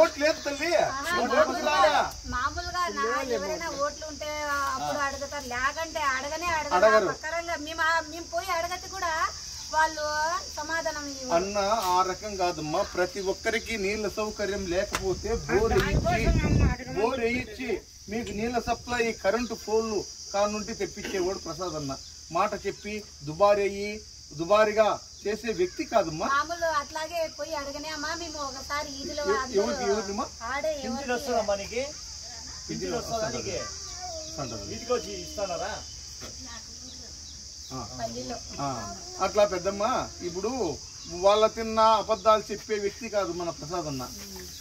Vote లేదు తల్లి. మామూలుగా ఎవరైనా ఓట్లు ఉంటే అప్పుడు అడుగుతారు. లేకంటే అడగనే అడగరు. మేము పోయి అడగతి కూడా వాళ్ళు సమాధానం. అన్న ఆ రకం కాదమ్మా. ప్రతి ఒక్కరికి నీళ్ళ సౌకర్యం లేకపోతే బోర్ వేయించి బోర్ వేయించి మీకు నీళ్ళ సప్లై కరెంటు పోల్లు కానుండి తెప్పించేవాడు ప్రసాద్ అన్న. మాట చెప్పి దుబారయ్యి దుబారిగా చేసే వ్యక్తి కాదమ్మా. మామూలు అట్లాగే పోయి అడగనే అమ్మా మేము ఒకసారి ఈదులో ఎవరికి ఆడే వస్తుందా మనకి? పింఛన్ వస్తుందా నీకు అంటారు. ఇంటికి వచ్చి ఇస్తానారా? పల్లిలో. ఆ, అట్లా పెద్దమ్మ ఇప్పుడు వాళ్ళ తిన్న అబద్ధాలు చెప్పే వ్యక్తి కాదు మన ప్రసాద్ అన్న.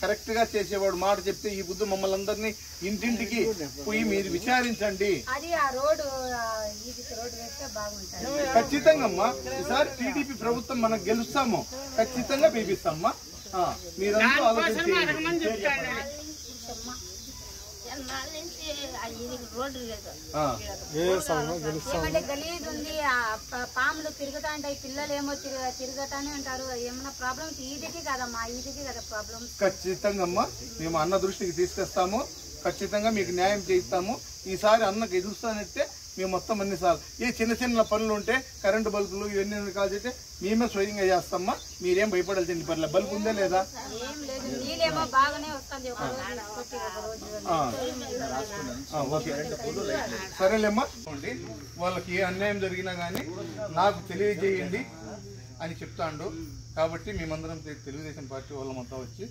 కరెక్ట్గా చేసేవాడు మాట చెప్తే ఈ బుద్ధి మమ్మల్ని అందరినీ ఇంటింటికి పోయి మీరు విచారించండి. అది ఆ రోడ్డు ఆ, ఈదికి రోడ్డు వేస్తే బాగుంటుంది. ఖచ్చితంగా అమ్మా ఈసారి టీడీపీ ప్రభుత్వం మనం గెలుస్తాము ఖచ్చితంగా పిలిపిస్తామ్మా ఆ, మీరంతా ఆలోచించి ఎన్నాళ్ళ నుంచి ఆ ఈదికి రోడ్డు లేదు ఆ, ఏమంటే గలీజ్ ఉంది. ఆ ప- పాములు తిరుగుతా ఉంటాయి పిల్లలు ఏమో తిరగ తిరుగుతానే ఉంటారు. ఏమన్నా ప్రాబ్లమ్స్ ఈదికి కదమ్మా ఈదికి కదా ప్రాబ్లమ్స్ ఖచ్చితంగా అమ్మా మేము అన్న దృష్టికి తీసుకొస్తాము. ఖచ్చితంగా మీకు న్యాయం చేయిస్తాము. ఈసారి అన్నకు ఎదురుస్తానంటే మేము మొత్తం అన్ని సార్లు ఏ చిన్న చిన్న పనులు ఉంటే కరెంటు బల్బులు ఇవన్నీ కాల్చితే మేమే స్వయంగా చేస్తామా మీరేం భయపడాల్సింది పర్లే బల్బు ఉందా లేదా. బాగానే వస్తుంది ఒక రోజు సరేలేమ్మా. వాళ్ళకి ఏ అన్యాయం జరిగినా కానీ నాకు తెలియజేయండి అని చెప్తాండు. కాబట్టి మేమందరం తెలుగుదేశం పార్టీ వాళ్ళమంతా వచ్చి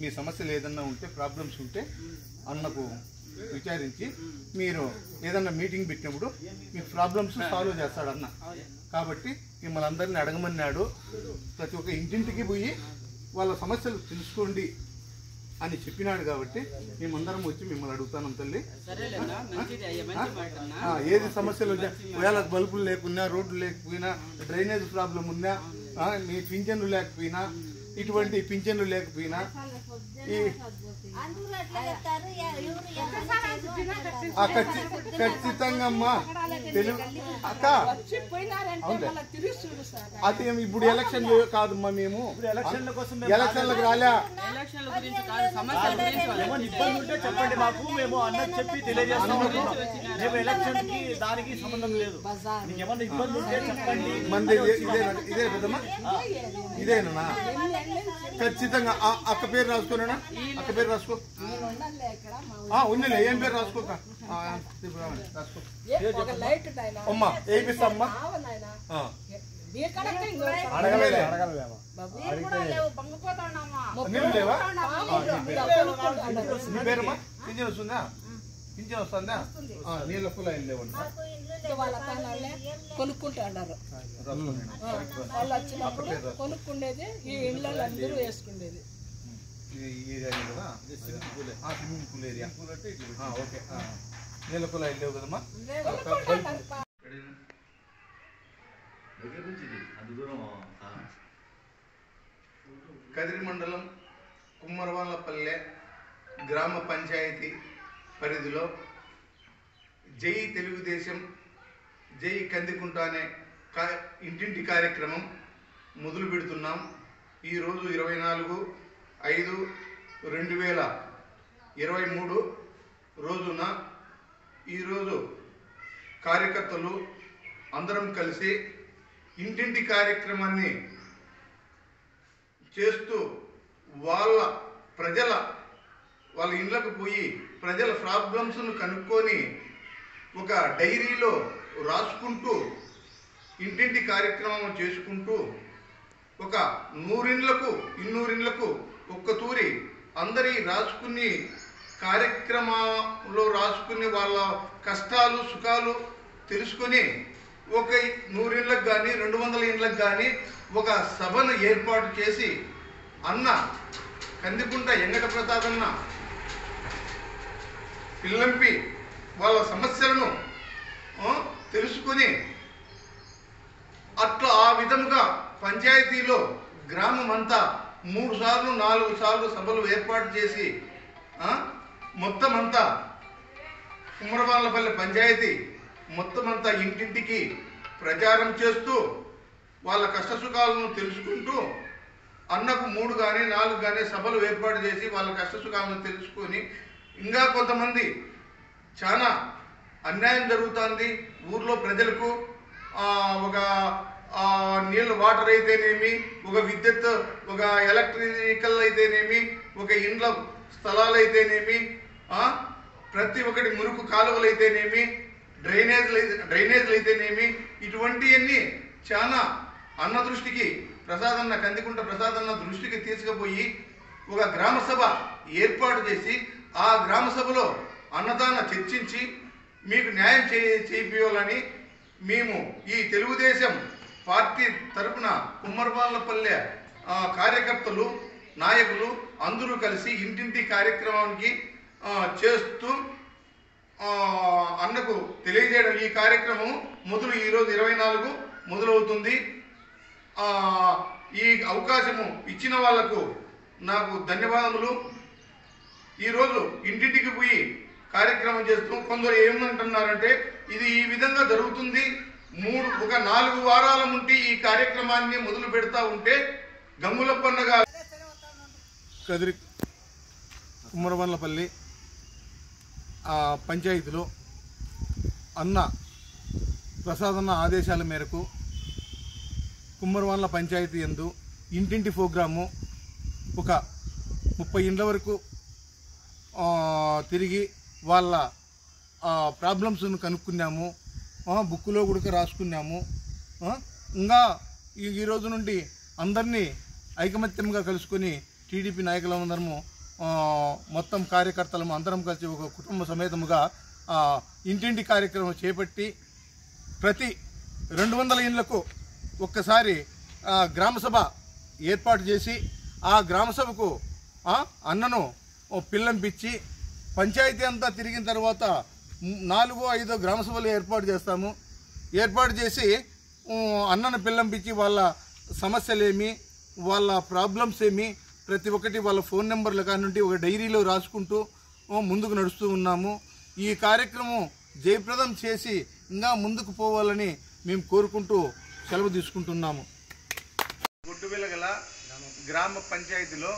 మీ సమస్యలు ఏదన్నా ఉంటే ప్రాబ్లమ్స్ ఉంటే అన్నకు విచారించి మీరు ఏదన్నా మీటింగ్ పెట్టినప్పుడు మీ ప్రాబ్లమ్స్ సాల్వ్ చేస్తాడు అన్న కాబట్టి మిమ్మల్ని అందరిని అడగమన్నాడు. ప్రతి ఒక్క ఇంటింటికి పోయి వాళ్ళ సమస్యలు తెలుసుకోండి అని చెప్పినాడు కాబట్టి మేమందరం వచ్చి మిమ్మల్ని అడుగుతాను తల్లి. ఏది సమస్యలు వచ్చా ఒకవేళ బల్బులు లేకున్నా రోడ్లు లేకపోయినా డ్రైనేజ్ ప్రాబ్లం ఉన్నా మీ పింఛన్లు లేకపోయినా ఇటువంటి పింఛన్లు లేకపోయినా ఖచ్చితంగా తెలుగు అక్క. అది ఇప్పుడు ఎలక్షన్ కాదమ్మా మేము. ఎలక్షన్లకు రాలే. ఇబ్బంది ఉంటే చెప్పండి మాకు. మేము అన్నది చెప్పి తెలియజేస్తాము. మేము ఎలక్షన్కి దానికి సంబంధం లేదు. ఇబ్బంది ఉంటే చెప్పండి. మంది ఇదే- ఇదేనా ఇదే పెద్దమ్మా. ఇదేనా? ఖచ్చితంగా. అక్క పేరు రాసుకోనా అక్క పేరు రాసుకో. ఉందిలే ఏం పేరు రాసుకోక రాసుకో. అమ్మా ఏపిస్తామ్మా? ఆ. అడగలేదే? నీళ్ళు లేవా ఆ, నీ పేరు. నీ పేరమ్మా? పింఛన్ వస్తుందా? పింఛన్ వస్తుందా? ఆ, నీళ్ళ కుల ఏం లేవండి కొనుక్కుంటున్నారు వాళ్ళు వచ్చినప్పుడు కొనుక్కుండేది ఈ ఇళ్ళలో అందరూ వేసుకుండేది. ఈ ఈ ఏరియా కదా? ఆ, స్విమ్మింగ్ పూల్ ఏరియా. ఆ, ఓకే. నీళ్ళ కుల కదమ్మా? దగ్గర నుంచి ఇది, అంత దూరం ఆ. కదిరి మండలం కుమ్మరవాళ్ళపల్లె గ్రామ పంచాయతీ పరిధిలో జై తెలుగుదేశం జై కందికుంట అనే కా ఇంటింటి కార్యక్రమం మొదలు పెడుతున్నాం. ఈరోజు ఇరవై నాలుగు ఐదు రెండు వేల ఇరవై మూడు రోజున ఈరోజు కార్యకర్తలు అందరం కలిసి ఇంటింటి కార్యక్రమాన్ని చేస్తూ వాళ్ళ ప్రజల వాళ్ళ ఇళ్ళకు పోయి ప్రజల ప్రాబ్లమ్స్ను కనుక్కొని ఒక డైరీలో రాసుకుంటూ ఇంటింటి కార్యక్రమం చేసుకుంటూ ఒక నూరిండ్లకు ఇన్నూరిండ్లకు ఒక్కతూరి అందరి రాసుకుని కార్యక్రమంలో రాసుకుని వాళ్ళ కష్టాలు సుఖాలు తెలుసుకొని ఒక నూరిండ్లకు కానీ రెండు వందల ఇండ్లకు కానీ ఒక సభను ఏర్పాటు చేసి అన్న కందికుంట ఎంగట ప్రసాద్ అన్న పిల్లంపి వాళ్ళ సమస్యలను తెలుసుకుని తెలుసుకొని అట్లా ఆ విధముగా పంచాయతీలో గ్రామం అంతా మూడు సార్లు నాలుగు సార్లు సభలు ఏర్పాటు చేసి మొత్తం అంతా కుమ్మరవాళ్ళపల్లి పంచాయతీ మొత్తం అంతా ఇంటింటికి ప్రచారం చేస్తూ వాళ్ళ కష్టసుఖాలను తెలుసుకుంటూ అన్నకు మూడు కానీ నాలుగు కానీ సభలు ఏర్పాటు చేసి వాళ్ళ కష్టసుఖాలను తెలుసుకొని ఇంకా కొంతమంది చాలా అన్యాయం జరుగుతుంది. ఊర్లో ప్రజలకు ఒక నీళ్ళు వాటర్ అయితేనేమి ఒక విద్యుత్ ఒక ఎలక్ట్రికల్ అయితేనేమి ఒక ఇండ్ల స్థలాలు అయితేనేమి ప్రతి ఒక్కటి మురుకు కాలువలు అయితేనేమి డ్రైనేజ్లు అయితే డ్రైనేజ్లు అయితేనేమి ఇటువంటివన్నీ చాలా అన్న దృష్టికి ప్రసాదన్న కందికుంట ప్రసాదన్న దృష్టికి తీసుకుపోయి ఒక గ్రామ సభ ఏర్పాటు చేసి ఆ గ్రామ సభలో అన్నదాన చర్చించి మీకు న్యాయం చే మేము ఈ తెలుగుదేశం పార్టీ తరపున కుమ్మరబాలపల్లె కార్యకర్తలు నాయకులు అందరూ కలిసి ఇంటింటి కార్యక్రమానికి చేస్తూ అన్నకు తెలియజేయడం. ఈ కార్యక్రమం మొదలు ఈరోజు ఇరవై నాలుగు మొదలవుతుంది. ఈ అవకాశము ఇచ్చిన వాళ్ళకు నాకు ధన్యవాదములు. ఈరోజు ఇంటింటికి పోయి కార్యక్రమం చేస్తూ కొందరు ఏమంటున్నారంటే ఇది ఈ విధంగా జరుగుతుంది మూడు ఒక నాలుగు వారాల నుండి ఈ కార్యక్రమాన్ని మొదలు పెడతా ఉంటే గంగుల పండుగ. కదిరి కుమ్మరవన్లపల్లి పంచాయతీలో అన్న ప్రసాదన్న ఆదేశాల మేరకు కుమ్మరవాన్ల పంచాయతీ ఎందు ఇంటింటి ప్రోగ్రాము ఒక ముప్పై ఇండ్ల వరకు తిరిగి వాళ్ళ ప్రాబ్లమ్స్ను కనుక్కున్నాము. బుక్లో బుక్కులో కూడా రాసుకున్నాము. ఇంకా ఈ రోజు నుండి అందరినీ ఐకమత్యంగా కలుసుకొని టీడీపీ నాయకులందరము మొత్తం కార్యకర్తలము అందరం కలిసి ఒక కుటుంబ సమేతముగా ఇంటింటి కార్యక్రమం చేపట్టి ప్రతి రెండు వందల ఇండ్లకు ఒక్కసారి గ్రామసభ ఏర్పాటు చేసి ఆ గ్రామసభకు అన్నను ఓ పిల్లంపిచ్చి పంచాయతీ అంతా తిరిగిన తర్వాత నాలుగో ఐదో గ్రామసభలు ఏర్పాటు చేస్తాము. ఏర్పాటు చేసి అన్నను పిల్లంపించి వాళ్ళ సమస్యలేమి వాళ్ళ ప్రాబ్లమ్స్ ఏమి ప్రతి ఒక్కటి వాళ్ళ ఫోన్ నెంబర్ల కానుండి ఒక డైరీలో రాసుకుంటూ ముందుకు నడుస్తూ ఉన్నాము. ఈ కార్యక్రమం జయప్రదం చేసి ఇంకా ముందుకు పోవాలని మేము కోరుకుంటూ సెలవు తీసుకుంటున్నాము. గుడ్డువెలగల గ్రామ పంచాయతీలో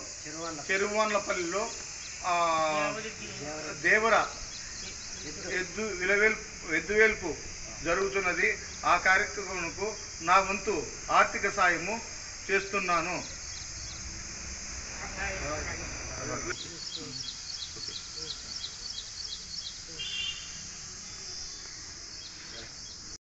చెరువాన్లపల్లిలో ఆ, దేవర ఎద్దు విలవేల్పు ఎద్దువేల్పు జరుగుతున్నది. ఆ కార్యక్రమంకు నా వంతు ఆర్థిక సాయము చేస్తున్నాను.